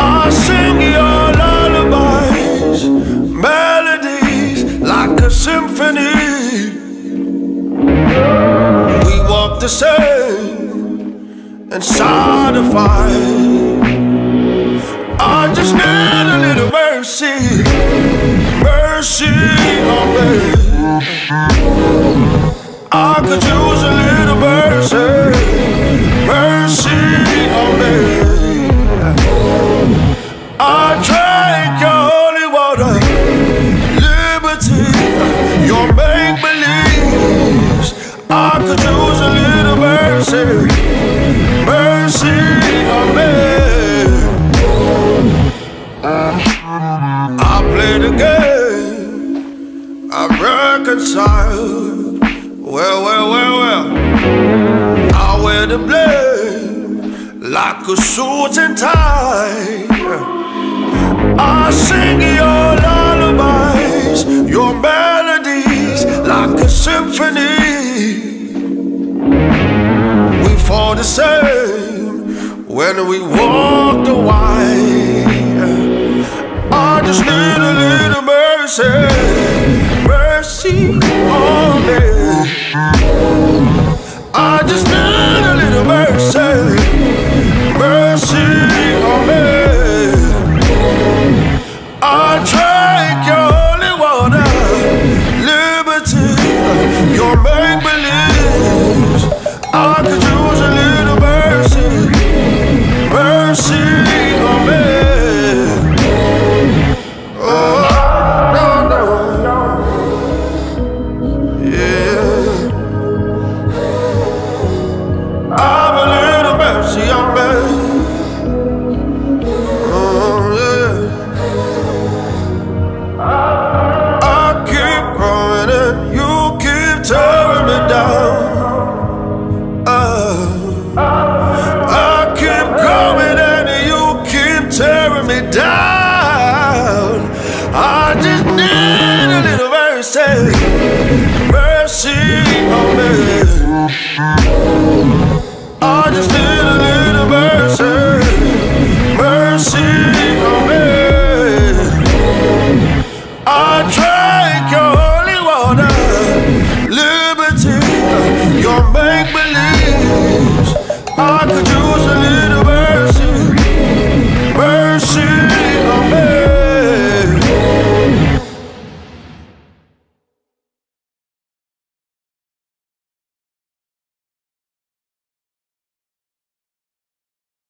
I sing your lullabies, melodies like a symphony. We walk the same inside a fire. I just need a little mercy, mercy on me. I could use a little reconcile. Well, well, well, well. I wear the blame like a suit and tie. I sing your lullabies, your melodies like a symphony. We fall the same when we walk the wide. I just need a little mercy down. I just need a little mercy, mercy on me. I just need a little mercy, mercy on me. I drank your holy water, liberty, your make believes. I could